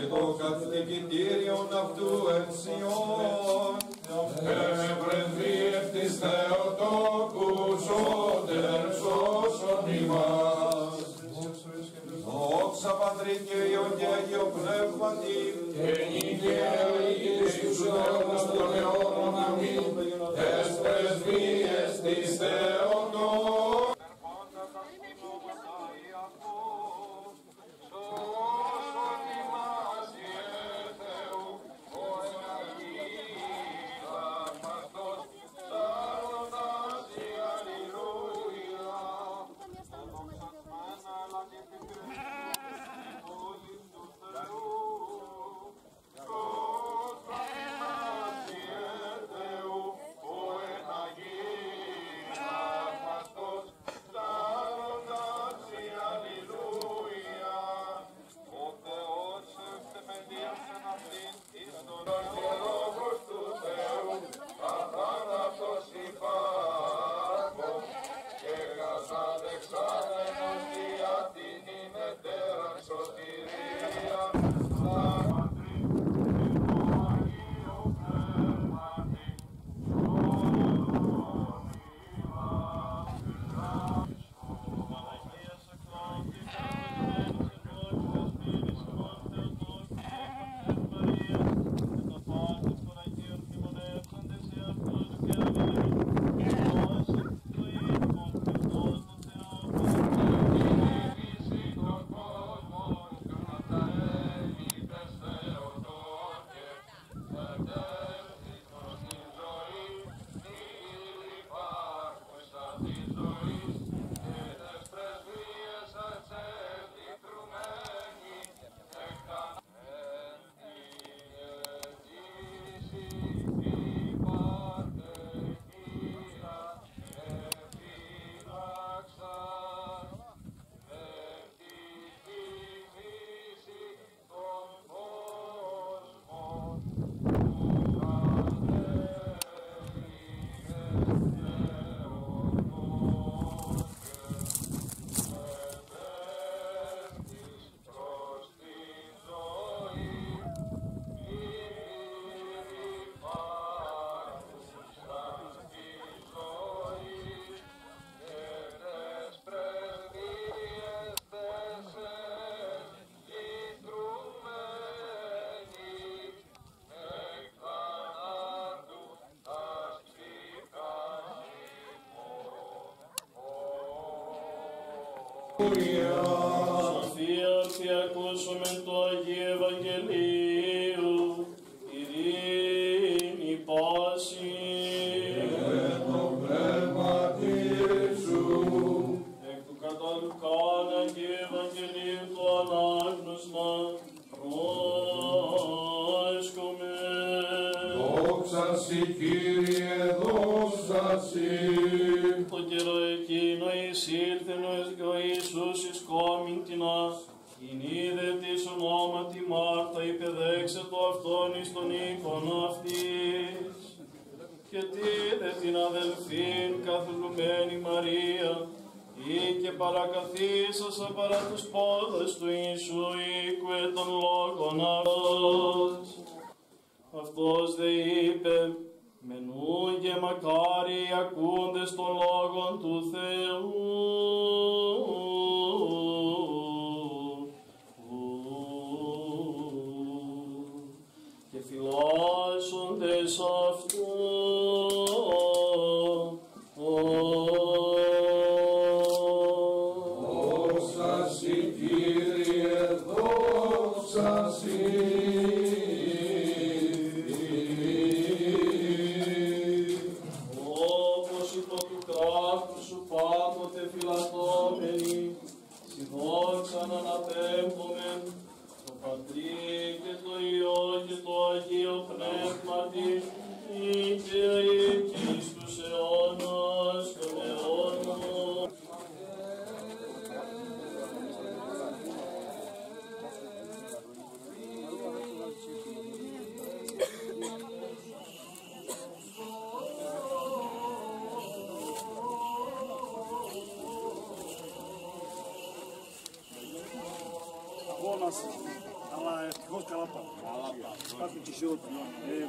και το καθηγητήριον αυτού εν Σιών. Ευρεθεί εκ της Θεοτόκους σώτερ σώσον ημάς. Όξα Πατρί και Υιον και Αγιο Πνεύματι, αυτής και τίδε την αδελφήν καθλουμένη Μαρία ή και παρακαθίσασα παρά τους πόδες του Ιησού οίκου των λόγων αυτός. Αυτός δε είπε και μακάρι ακούντες των λόγων του Θεού. This soft de jogo. É,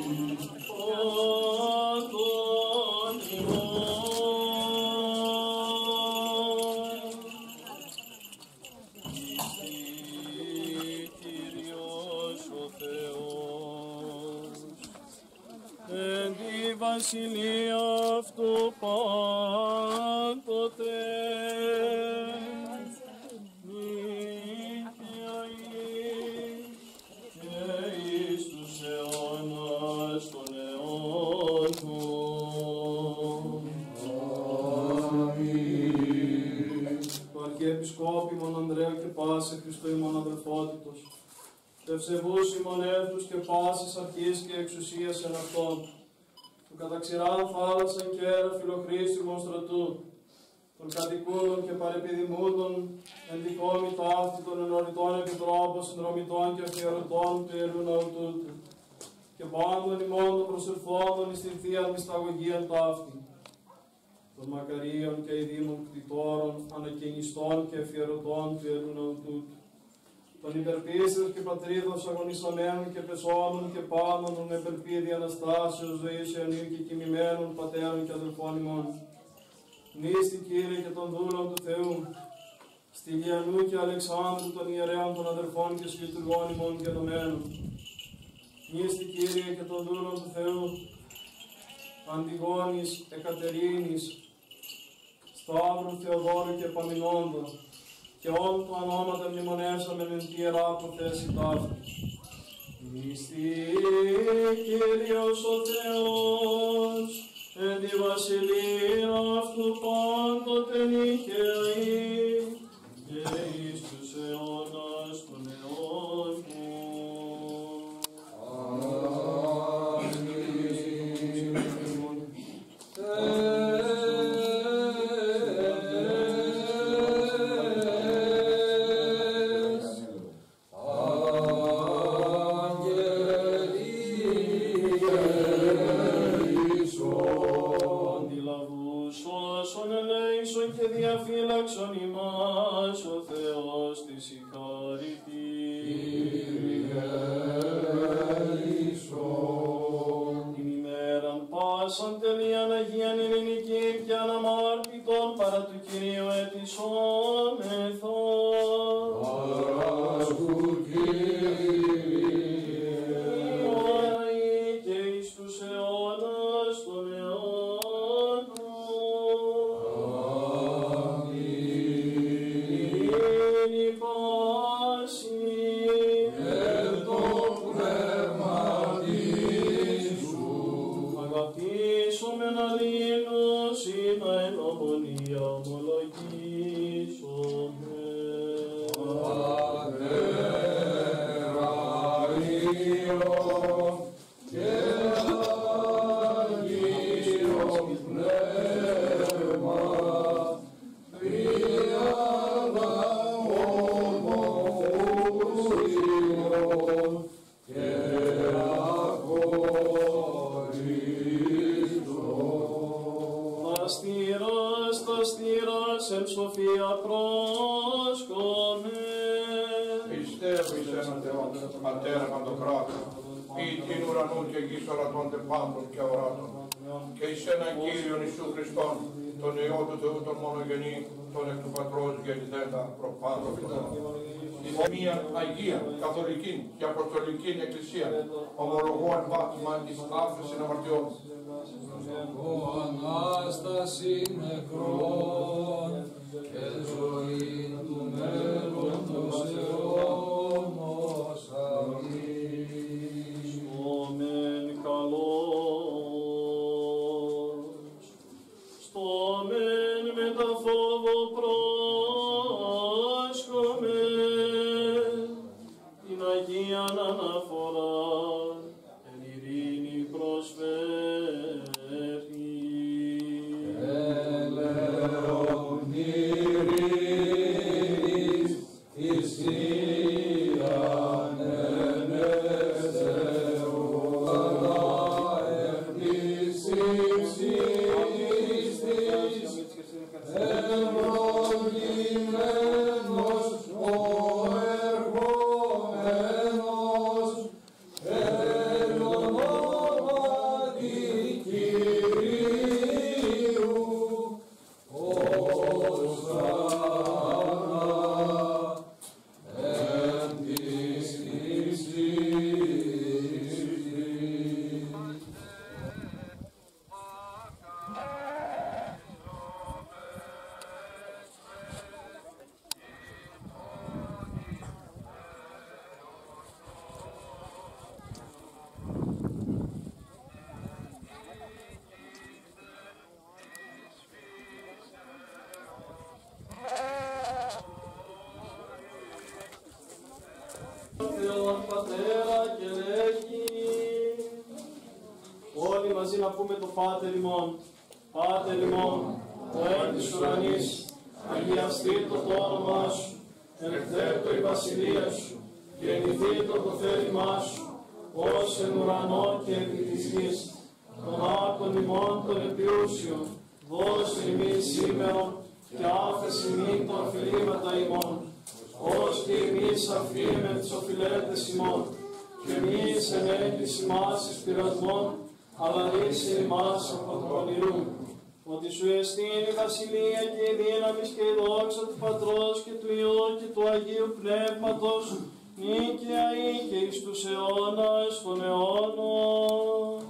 ευσεβούς ημών έθνους και πάσης αρχής και εξουσίας εν αυτόν, του καταξηράν θάλασσαν και αέρα φιλοχρήστημον στρατού, των κατοικούντων και παρεπιδημούντων, εν δικόμη ταύτη των ενωριτών επιτρόπων, συνδρομητών και αφιερωτών του Ιερού Ναού τούτου, και πάντων ημών των προσερθόντων εις την Θεία Μυσταγωγίαν ταύτη, των μακαρίων και ειδήμων κτητόρων, ανακαινιστών και αφιερωτών του Ιερού Ναού τούτου, των υπερπίστεως και πατρίδος αγωνισαμένων και πεσόμενων και πάντων των επερπίδη Αναστάσεως ζωής αιωνίου και κοιμημένων πατέρων και αδελφών ημών. Νίστη Κύριε και των δούλων του Θεού, στη Λιανού και Αλεξάνδρου των ιερέων των αδελφών και συλλειτουργών ημών και ενωμένων. Νίστη Κύριε και των δούλων του Θεού, Αντιγόνης, Εκατερίνης, Σταύρου, Θεοδόρου και Παμινόντο, και όλου του ονόματα μνημονεύσαμε εν τη ιερά προθέση ταύτη. Μυστή Κύριος ο Θεός, εν τη βασιλεία αυτού πάντοτε νυχαίη, όσων ελέησον και διαφύλαξον ημάς ο Θεός της ηχαρητή. Υπόσχομαι. Πιστεύω εις έναν Θεός, Πατέρα Παντοκράτο, ή την ουρανού και γης ορατώνται πάντων και οράτων, και εις έναν Κύριον Ιησού Χριστόν, τον Υιό του Θεού, τον μονογενή, τον εκ του Πατρός γεννηθέντα προπάντων. Εις μία Αγία, Καθολική και Αποστολική Εκκλησία, ομολογώ εν βάθμα εις άφεση αμαρτιών, Ο Ανάσταση νεκρών και της Πάτερ ημών Πάτερ ημών, ο εν της ουρανής Αγιαστήτω το όνομά σου Ελευθέρτω η βασιλεία σου Γεννηθήτω το θέλημά σου ως εν ουρανό και επί της γης Τον άκον ημών των επιούσιων Δώσε ημείς σήμερον και άφεση ημίν τα οφειλήματα ημών ως και εμείς αφήνουμε τις οφειλέτες ημών, και εμείς εν έγκριση μας εις πειρασμών, αλλά ρίσε ημάς από το ονειρού. Ότι σου εστίν η βασιλεία και η δύναμη και η δόξα του Πατρός και του Υιού και του Αγίου Πνεύματος, νίκαια ή και εις τους αιώνας των αιώνων.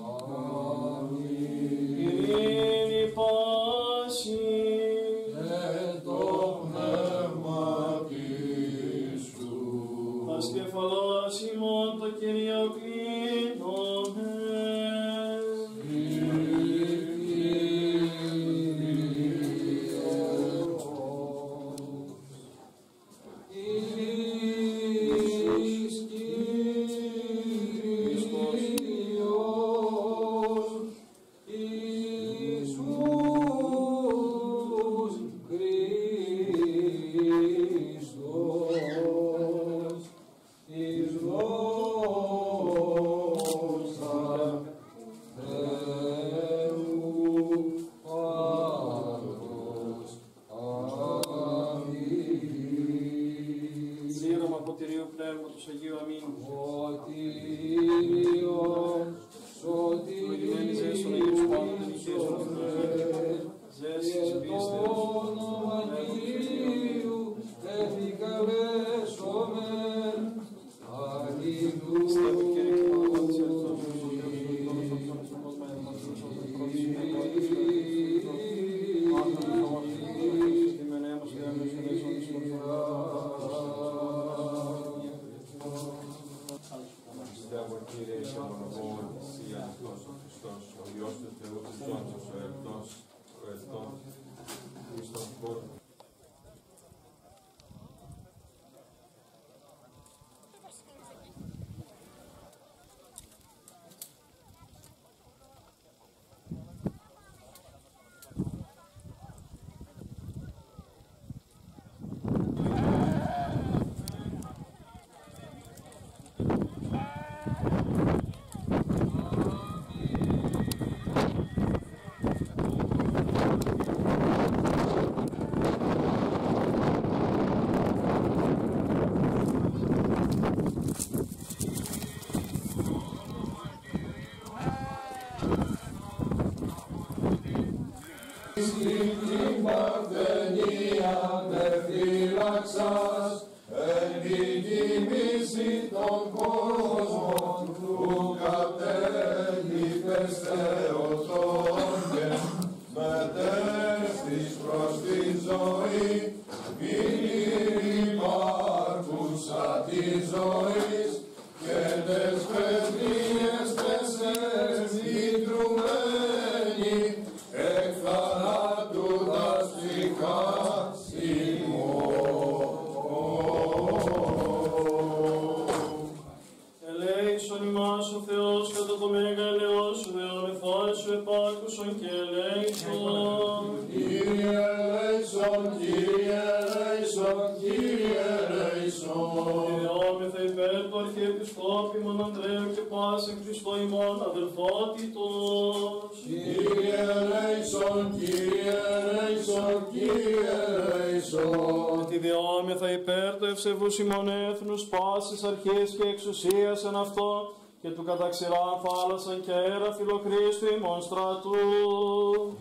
Του Αρχιεπισκόπημον Ανδρέου και πάσιν Χριστό ημών αδελφότητος. Κύριε ελέησον, Κύριε ελέησον, Κύριε ελέησον. Ότι δεόμεθα υπέρ του ευσεβούς ημών έθνους πάσης αρχής και εξουσίας εν αυτό και του καταξηρά θάλασσαν και αέρα φιλοκρίστου ημών στρατού.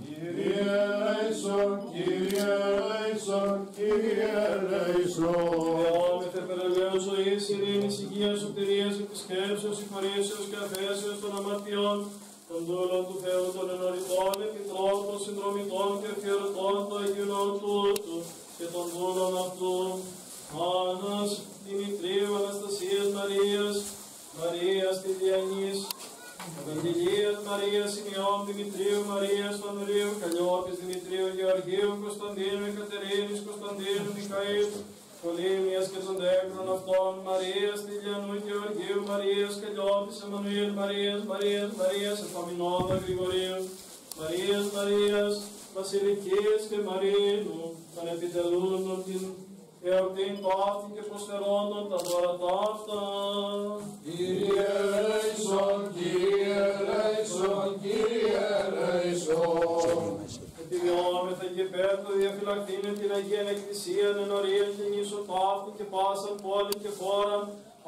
Κύριε ελέησον, Κύριε ελέησον, Κύριε ελέησον. Δεόμεθα περαιλαίου ζωής, ειρήνης, υγείας, σωτηρίας, επισκέψεως, συγχωρήσεως και αφέσεως των αμαρτιών, των δούλων του Θεού, των ενωριτών, επιτρόπων, συνδρομητών και αφιερωτών του Αγίου Ναού τούτου και των δούλων αυτού. Άννας, Δημητρίου, Αναστασίας Μαρίας, Μαρίας Τηλιανής, Ευαγγελίας Μαρίας Σημειών Δημητρίου Μαρίας Φανουρίου Καλλιόπης Δημητρίου Γεωργίου Κωνσταντίνου Εκατερίνης Κωνσταντίνου Μιχαήλ Πολύμιας και των δέκρων αυτών Μαρίας Τηλιανού Γεωργίου Μαρίας Καλλιόπης Εμμανουήλ Μαρίας Μαρίας Μαρίας Εφαμινόδα Γρηγορίου Μαρίας Μαρίας Βασιλικής και Μαρίνου των επιτελούντων την εορτήν ταύτη και προσφερόντων τα δώρα ταύτα. Κύριε ελέησον, Κύριε ελέησον, Κύριε ελέησον. Επιδιώμεθα και υπέρ του διαφυλακτήνε την Αγία Εκκλησία ενωρίαν και νήσων ταύτου και πάσαν πόλη και χώραν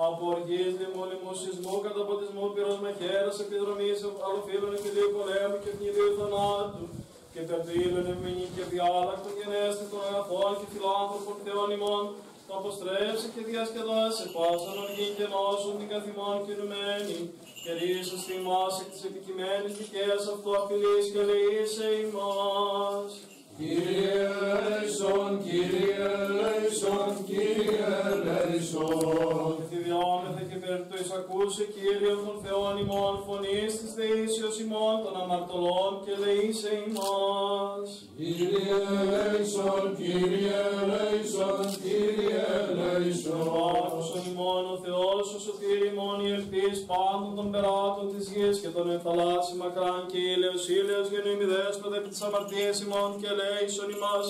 από οργής, λιμού, σεισμού, καταποτισμού, πυρός με χέρας, επιδρομής, αλλοφύλων, επιλίου πολέμου και πνιδίου θανάτου και περτήλων ευμηνή και διάλακτο γενέστη των αγαθών και φιλάνθρωπων θεών ημών, το αποστρέψει και διασκεδάσει πάσαν οργή και νόσων την καθημών κινουμένη, και ρίσος θυμάς εκ της επικειμένης δικαίας αυτού απειλής και λύσε ημάς. Κύριε ελέησον, Κύριε ελέησον, Κύριε ελέησον. Ευθυδιόμεθα και περ το εισακούσε Κύριον των Θεών ημών φωνής της δεήσεως ημών των αμαρτωλών και λύσε ημάς. Κύριε ελέησον, Κύριε ελέησον, Κύριε ελέησον. Άκουσον ημών ο Θεός ο σωτήρ ημών η ελπίς πάντων των περάτων της γης και των ενθαλάσσι μακράν και ήλαιος ήλαιος γεννήμη δέσποτε επί της αμαρτίας ημών και λέησον ημάς.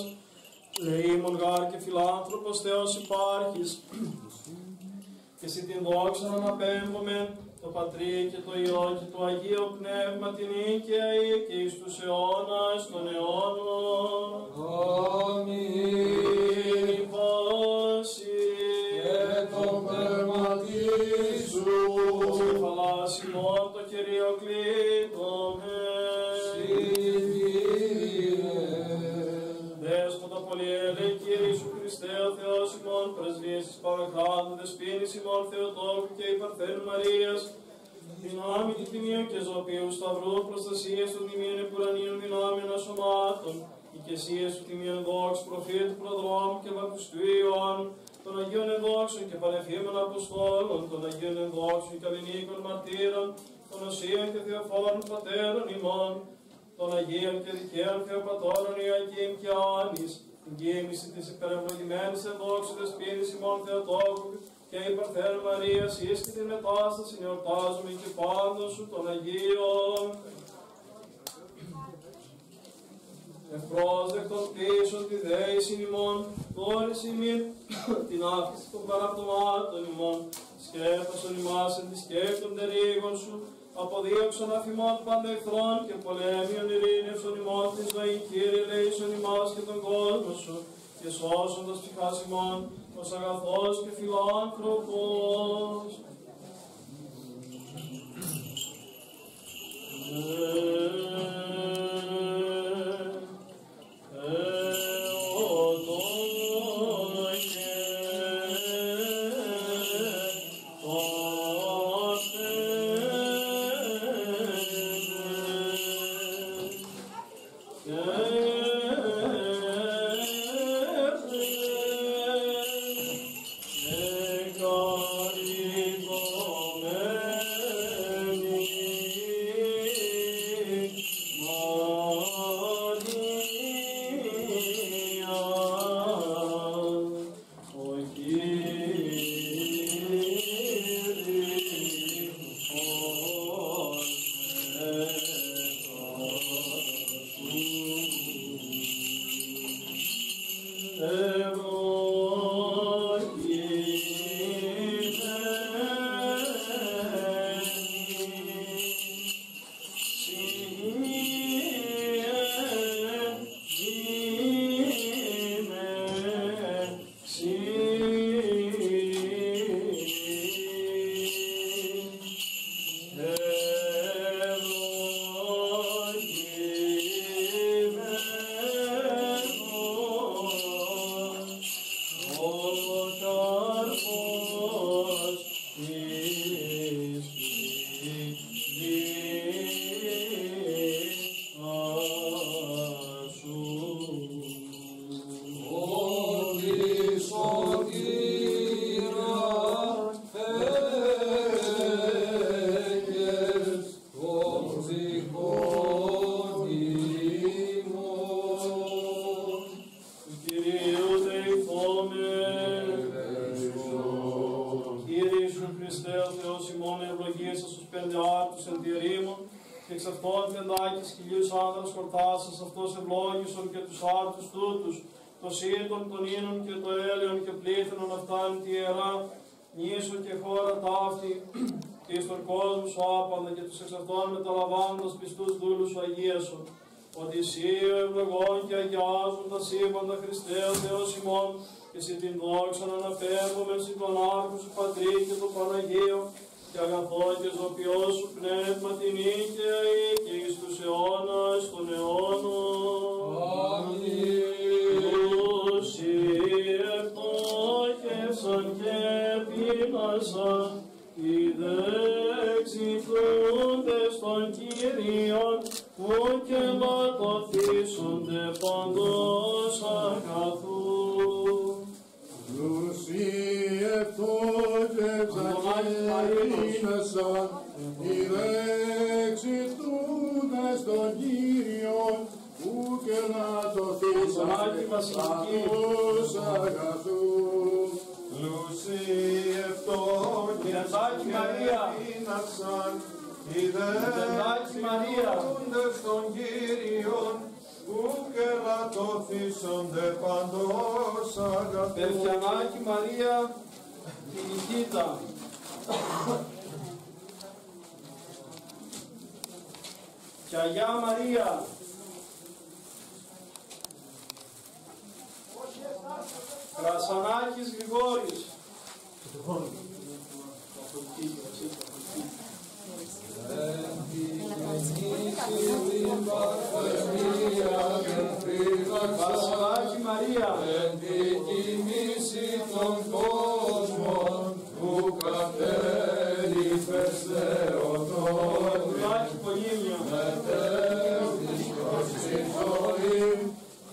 Λέημον γάρ και φιλάνθρωπος Θεός υπάρχεις και εσύ την δόξα να αναπέμπουμε το Πατρί και το Υιό και το Αγίο Πνεύμα την οίκαια ή και εις τους αιώνας των αιώνων. Αμήν. Η πάση Και το πνεύματι σου. κεφαλάς ημών το Κυρίο κλείτομε. Ημών, πρεσβείες της Παραχράντου, δεσπίνης ημών, Θεοτόκου και υπαρθένου Μαρίας, δυνάμει τη τιμίου και ζωπίου σταυρού, προστασίες του τιμίων επουρανίων δυνάμεων ασωμάτων, οικεσίες του τιμίων δόξ, προφήτου προδρόμου και βαπτιστού Ιωάννου, των Αγίων Ενδόξων και Πανεφήμων Αποστόλων, των Αγίων Ενδόξων και Αλληνίκων Μαρτύρων, των Οσίων και Θεοφόρων Πατέρων ημών, των Αγίων και Δικαίων Θεοπατώρων Ιωακήμ και Άνης, την κοίμηση της υπερευλογημένης ενδόξου δεσπίνης ημών Θεοτόκου και η Παρθένου Μαρίας, εις και την μετάσταση εορτάζουμε και πάντων σου των Αγίων. Ευπρόσδεκτον πίσω τη δέηση ημών, τόρης ημίν, την άφηση των παραπτωμάτων ημών, σκέφασον ημάς εν τη σκέφτονται ρίγων σου, αποδίωξον αφημών πάντα εχθρών και πολέμιον ειρήνευσον ημών της ζωή, Κύριε λέησον ημάς και τον κόσμο σου, και σώσοντας ψυχάς ημών, ως αγαθός και φιλάνθρωπος. Ε, εξ αυτών πεντάκης χιλίους άνδρας χορτάσας, αυτός ευλόγησον και τους άρτους τούτους, το σύντον, των ίνων και το έλαιον και πλήθυνον αυτάν τη ιερά, νήσου και χώρα ταύτη, και εις τον κόσμος σου άπαντα και τους εξ αυτών μεταλαμβάνοντας πιστούς δούλους σου αγίασον, ότι εσύ ο ευλογών και αγιάζουν τα σύμπαντα Χριστέ ο Θεός ημών, και σε την δόξα να αναπέμπουμε σε τον άρχο σου Πατρί και τον Παναγίο, και αγαθό και ζωπιό σου πνεύμα την ίκαια και εις τους αιώνας των αιώνων. Όσοι ευτόχευσαν και πείνασαν, οι δε εξητούντες των Κύριων, που και λατωθήσονται παντός αγαθού. Ήρθαν οι δεξιτούντες των Κύριων που και να το θύσατε αυτούς αγαθούς. Λουσίε Τεντάκι Μαρία. πείνασαν οι Τεντάκι Μαρία. δεξιτούντες των Κύριων που και λατωθήσονται παντός αγαθούς. Περφιανάκη Μαρία, τη Νικήτα. Και Αγιά Μαρία. Κρασανάκης Γρηγόρης. Κρασανάκη Μαρία. Εν την τιμήσει των κόσμων που κατέληφες Θεοτόν Κουράκη Πολύμιο. μετέφτεις προς τη ζωή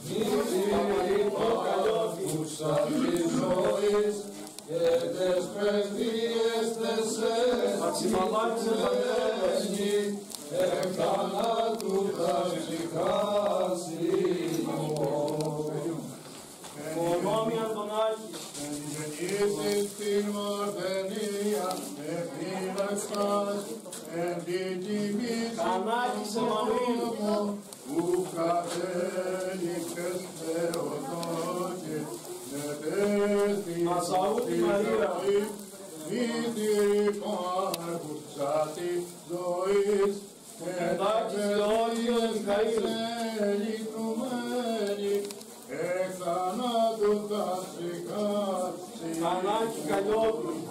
μη τυπώσα της ζωής και τες παιδείες τες Αξιμαλάκης Ευαγγέλος. έθνη εκ θανάτου θα ψυχάσει Γεννήσεις την Μορδενία, εφύλαξας, εν την τιμή Κανάκης Εμμανουήλ. που κατέληξες Θεοτόκε, μετέστη Μασαούτη Μαρία. μη υπάρχουσα τη ζωής, Εντάκης Θεόδιος Μιχαήλ. ελικουμένη, εκ θανάτου θα ψυχάσει. Κανάκη Καλλιόπουλου.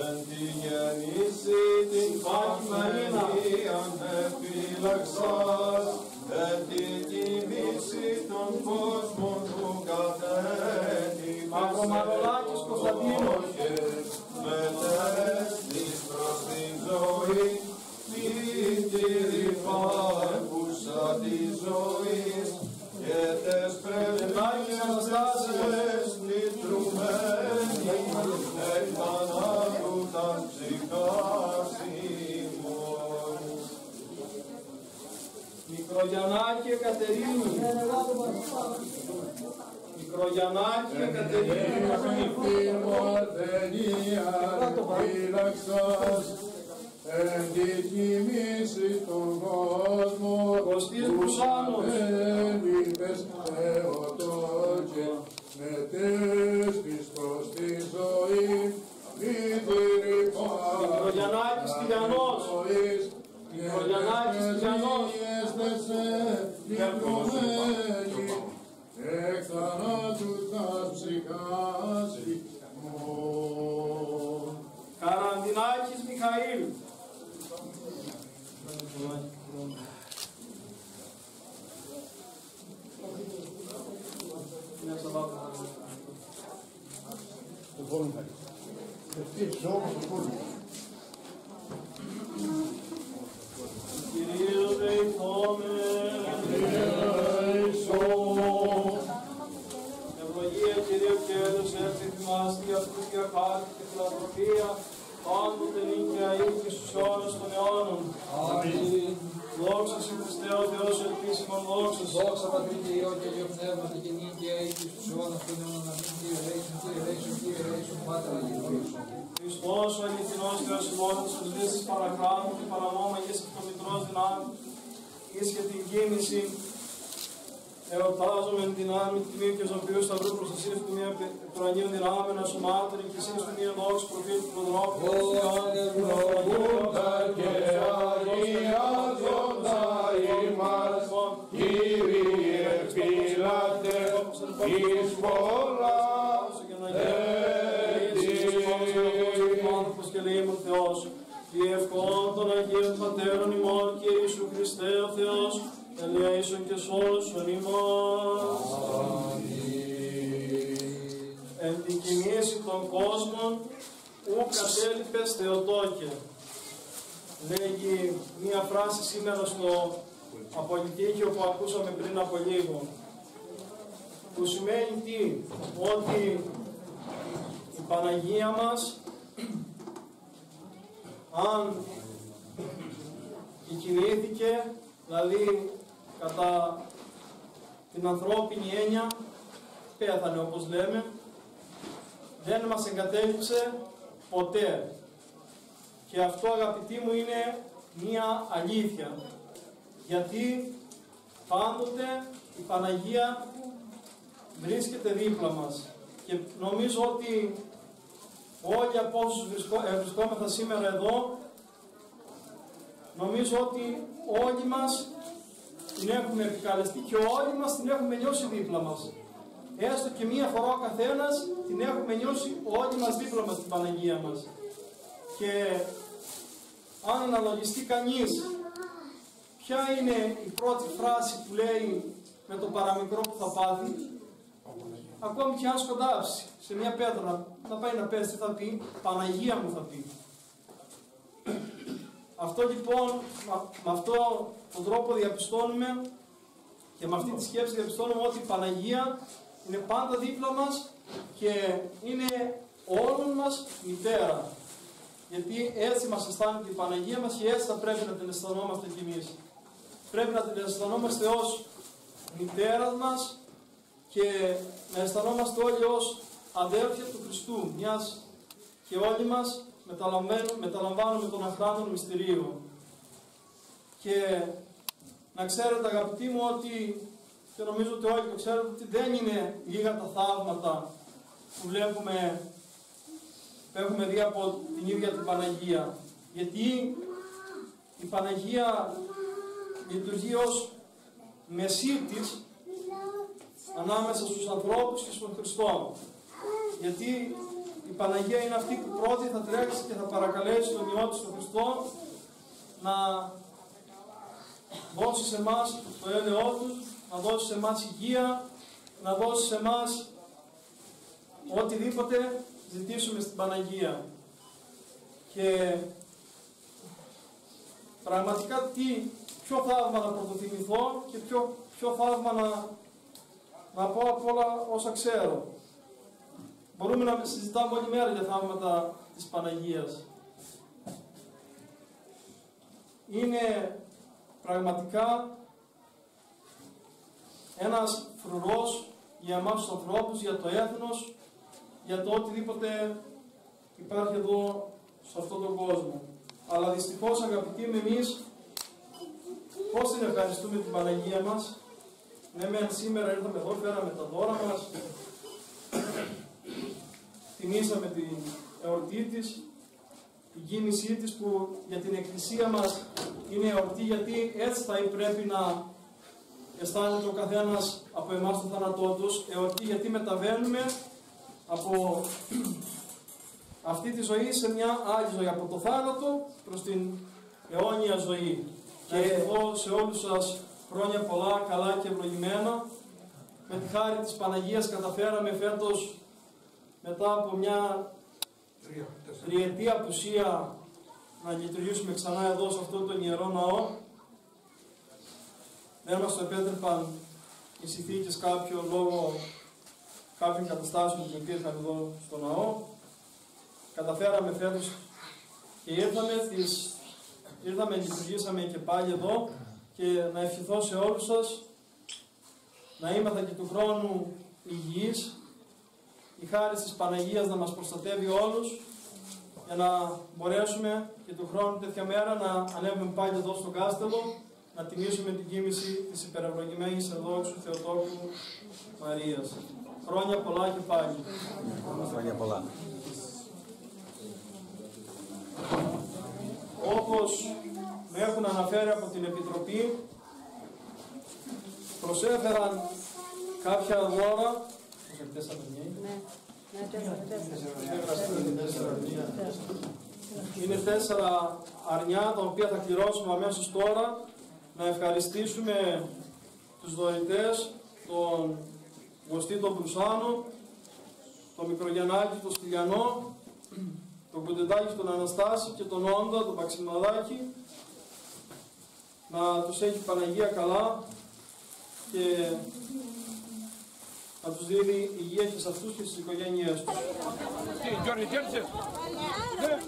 Εν τη γεννήση την Πάκη Μαρίνα. Παναγίαν επιλεξάς, εν τη τιμήση των Μικρογιαννάκη Εκατερίνου. Μικρογιαννάκη Εκατερίνου. Την Μορδενία φύλαξας, εν τη τιμήσει τον κόσμο, Κωστής Μπουσάνος. έλειπες Θεοτόκε, μετέστης προς τη ζωή, μη τυρυπάς Μικρογιαννάκης Τηλιανός. Ζωής, Μικρογιαννάκης Τηλιανός. Λυπωμένη, εκ θανάτου θα ψυχάσει μόν. Καραντινάκης Μιχαήλ. Κυρίως Ευλογία Κυρίου και έδωσε έρθει θυμάστη αυτούς για χάρη και φιλανθρωπία πάντοτε νύχια ή και στους αιώνες των αιώνων. Αμήν. Δόξα σε Χριστέ ο Θεός ελπίσιμον δόξα σε. Δόξα Πατρί και Υιό και Υιό Πνεύμα και νίκαια εις τους αιώνας των αιώνων να μην Κύριε Ρέησον, Κύριε Ρέησον, Κύριε Ρέησον, Πάτερ Αγιορίσον. Χριστός ο αληθινός Θεός ημών, της οσβήσεις παρακράτου και παρανόμαγες αυτομητρός δυνάμει, εις και την κίνηση Εορτάζομαι την δυνάμει του τιμή και ζωοποιού σταυρού προστασίας του μία προανίου δυνάμενα σωμάτων και εσείς του μία δόξη προφήτου του προδρόμου. Ευλογούντα και αγιάζοντα ημάς, Κύριε Πιλάτε, εις πολλά διευκόν των Αγίων Πατέρων ημών και Ιησού Χριστέ ο Θεός, ελέησον και σώσον ημών. Εν την κινήση των κόσμων, ου κατέλειπες Θεοτόκε. Λέγει μία φράση σήμερα στο Απολυτίκιο που ακούσαμε πριν από λίγο. Που σημαίνει τι, ότι η Παναγία μας, αν κινήθηκε, δηλαδή κατά την ανθρώπινη έννοια, πέθανε όπως λέμε, δεν μας εγκατέλειψε ποτέ. Και αυτό αγαπητοί μου είναι μία αλήθεια. Γιατί πάντοτε η Παναγία βρίσκεται δίπλα μας. Και νομίζω ότι όλοι από όσους βρισκό, ε, βρισκόμεθα σήμερα εδώ, νομίζω ότι όλοι μας την έχουμε επικαλεστεί και όλοι μας την έχουμε νιώσει δίπλα μας. Έστω και μία φορά ο καθένας την έχουμε νιώσει όλοι μας δίπλα μας την Παναγία μας. Και αν αναλογιστεί κανείς ποια είναι η πρώτη φράση που λέει με το παραμικρό που θα πάθει, ακόμη και αν σκοντάψει σε μια πέτρα να πάει να πέσει, θα πει Παναγία μου θα πει. Αυτό λοιπόν, με αυτό τον τρόπο διαπιστώνουμε και με αυτή τη σκέψη διαπιστώνουμε ότι η Παναγία είναι πάντα δίπλα μας και είναι όλων μας μητέρα. Γιατί έτσι μας αισθάνεται η Παναγία μας και έτσι θα πρέπει να την αισθανόμαστε κι εμείς. Πρέπει να την αισθανόμαστε ως μητέρας μας και να αισθανόμαστε όλοι ως αδέρφια του Χριστού, μιας και όλοι μας μεταλαμβάνουμε τον αχράντον μυστηρίο. Και να ξέρετε αγαπητοί μου ότι, και νομίζω ότι όλοι το ξέρετε, ότι δεν είναι λίγα τα θαύματα που βλέπουμε, που έχουμε δει από την ίδια την Παναγία. Γιατί η Παναγία λειτουργεί ως μεσίτης ανάμεσα στους ανθρώπους και στον Χριστό. Γιατί η Παναγία είναι αυτή που πρώτη θα τρέξει και θα παρακαλέσει τον Υιό της τον Χριστό να δώσει σε εμάς το έλεό Τους, να δώσει σε εμάς υγεία, να δώσει σε εμάς οτιδήποτε ζητήσουμε στην Παναγία. Και πραγματικά τι, ποιο θαύμα να πρωτοθυμηθώ και ποιο, ποιο θαύμα να, να πω από όλα όσα ξέρω. Μπορούμε να συζητάμε όλη μέρα για θαύματα της Παναγίας. Είναι πραγματικά ένας φρουρός για εμάς τους ανθρώπους, για το έθνος, για το οτιδήποτε υπάρχει εδώ σε αυτόν τον κόσμο. Αλλά δυστυχώς αγαπητοί με εμείς, πώς την ευχαριστούμε την Παναγία μας; Ναι, μεν σήμερα ήρθαμε εδώ, φέραμε τα δώρα μας, τιμήσαμε την εορτή της, την κίνησή της που για την Εκκλησία μας είναι εορτή γιατί έτσι θα πρέπει να αισθάνεται ο καθένας από εμάς τον θάνατό τους εορτή γιατί μεταβαίνουμε από αυτή τη ζωή σε μια άλλη ζωή, από το θάνατο προς την αιώνια ζωή. Και εγώ σε όλους σας χρόνια πολλά, καλά και ευλογημένα. Με τη χάρη της Παναγίας καταφέραμε φέτος μετά από μια τριετή απουσία να λειτουργήσουμε ξανά εδώ σε αυτόν τον ιερό ναό. Δεν μας το επέτρεπαν οι συνθήκες κάποιο λόγω κάποιων καταστάσεων που υπήρχαν εδώ στο ναό. Καταφέραμε φέτος και ήρθαμε, τις, ήρθαμε, λειτουργήσαμε και πάλι εδώ και να ευχηθώ σε όλους σας να είμαστε και του χρόνου υγιείς, η χάρη της Παναγίας να μας προστατεύει όλους για να μπορέσουμε και του χρόνου τέτοια μέρα να ανέβουμε πάλι εδώ στο Κάστελο να τιμήσουμε την κοίμηση της υπερευλογημένης εδόξου Θεοτόκου Μαρίας. Χρόνια πολλά και πάλι. Χρόνια πολλά. Όπως με έχουν αναφέρει από την Επιτροπή, προσέφεραν κάποια δώρα. Είναι τέσσερα αρνιά τα οποία θα κληρώσουμε αμέσως τώρα. Να ευχαριστήσουμε τους δωρητές, τον Γωστή τον Μπρουσάνο, τον Μικρογιαννάκη τον Στυλιανό, τον Κουντεντάκη τον Αναστάση και τον Όντα, τον Παξιμαδάκη, να τους έχει Παναγία καλά και να τους δίνει υγεία και σε αυτούς και στις οικογένειές τους. Βλέπει